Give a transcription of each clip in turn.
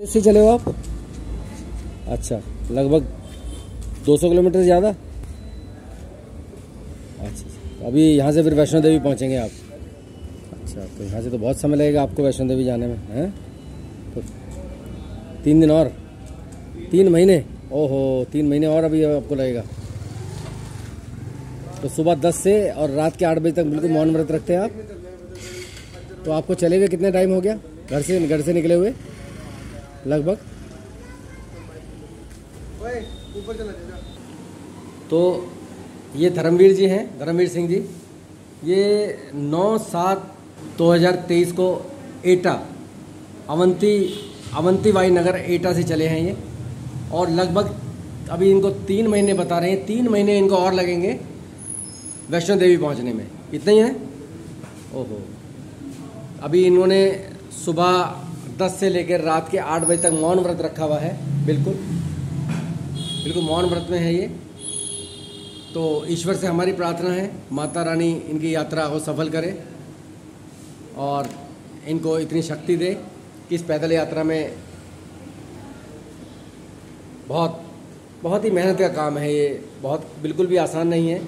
से चले हो आप? अच्छा लगभग 200 किलोमीटर ज़्यादा? अच्छा तो अभी यहाँ से फिर वैष्णो देवी पहुँचेंगे आप। अच्छा तो यहाँ से तो बहुत समय लगेगा आपको वैष्णो देवी जाने में, हैं? तो तीन दिन और? तीन महीने? ओहो, तीन महीने और अभी आपको लगेगा। तो सुबह दस से और रात के आठ बजे तक बिल्कुल मौन व्रत रखते हैं आप। तो आपको चले हुए कितने टाइम हो गया? घर से घर से निकले हुए? लगभग। तो ये धर्मवीर जी हैं, धर्मवीर सिंह जी। ये 9 सात 2023 को एटा, अवंती अवंती वाई नगर एटा से चले हैं ये। और लगभग अभी इनको तीन महीने बता रहे हैं, तीन महीने इनको और लगेंगे वैष्णो देवी पहुँचने में। इतना ही है? ओहो। अभी इन्होंने सुबह 10 से लेकर रात के आठ बजे तक मौन व्रत रखा हुआ है। बिल्कुल। बिल्कुल मौन व्रत में है ये। तो ईश्वर से हमारी प्रार्थना है, माता रानी इनकी यात्रा को सफल करे और इनको इतनी शक्ति दे कि इस पैदल यात्रा में बहुत बहुत ही मेहनत का काम है ये। बहुत, बिल्कुल भी आसान नहीं है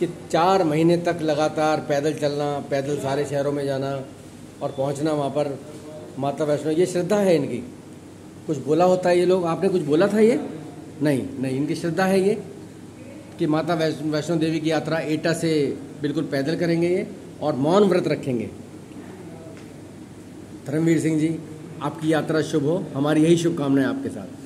कि चार महीने तक लगातार पैदल चलना, पैदल सारे शहरों में जाना और पहुँचना वहाँ पर। माता वैष्णो ये श्रद्धा है इनकी। कुछ बोला होता है ये लोग? आपने कुछ बोला था ये? नहीं नहीं, इनकी श्रद्धा है ये कि माता वैष्णो देवी की यात्रा एटा से बिल्कुल पैदल करेंगे ये और मौन व्रत रखेंगे। धर्मवीर सिंह जी, आपकी यात्रा शुभ हो। हमारी यही शुभकामनाएँ आपके साथ।